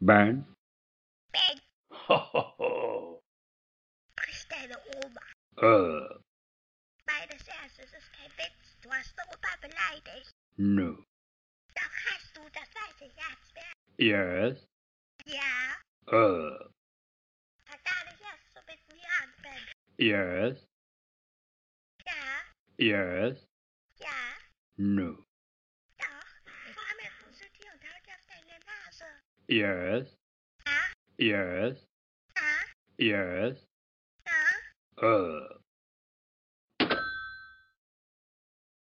Ben? Ben, Ho, ho, ho. deine Oma. Meines Erstes ist kein Witz. Du hast Oma beleidigt. no. Doch hast du, das weiß ich jetzt mehr. Yes. Ja, Uh, fang gar nicht erst so mit mir an, Ben. yes. Ja, Yes. ja, No. doch. Ich komme jetzt zu dir Yes. Yes. Yes. Uh,